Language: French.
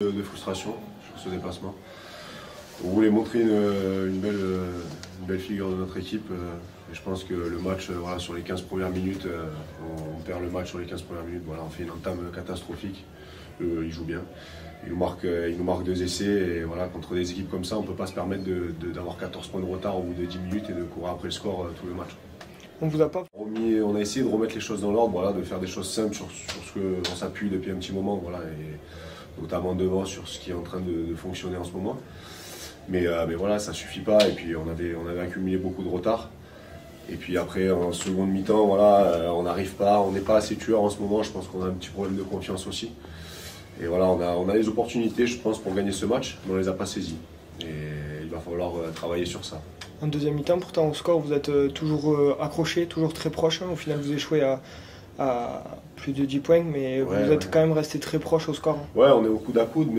de frustration sur ce déplacement. On voulait montrer une, belle, une belle, figure de notre équipe. euh, Et je pense que le match, euh, voilà, sur les 15 premières minutes, euh, on, on perd le match sur les 15 premières minutes. Voilà, on fait une entame catastrophique. Eux, ils jouent bien. Ils nous, marquent, euh, ils nous marquent deux essais. Et voilà, contre des équipes comme ça, on ne peut pas se permettre de- de- d'avoir 14 points de retard au bout de 10 minutes et de courir après le score euh, tout le match. On vous a pas Remis- on a essayé de remettre les choses dans l'ordre, voilà, de faire des choses simples sur, sur ce qu'on s'appuie depuis un petit moment, voilà, et notamment devant sur ce qui est en train de, fonctionner en ce moment. Mais, euh, mais voilà, ça suffit pas, et puis on avait, on avait accumulé beaucoup de retard. Et puis après, en seconde mi-temps, voilà, euh, on n'arrive pas, on n'est pas assez tueur en ce moment, je pense qu'on a un petit problème de confiance aussi. Et voilà, on a, on a les opportunités, je pense, pour gagner ce match, mais on les a pas saisies. Et il va falloir euh, travailler sur ça. en deuxième mi-temps, pourtant au score vous êtes toujours accroché, toujours très proche. hein. Au final vous échouez à, à plus de 10 points, mais Ouais, vous êtes ouais. quand même resté très proche au score. hein. Ouais, on est au coude à coude, mais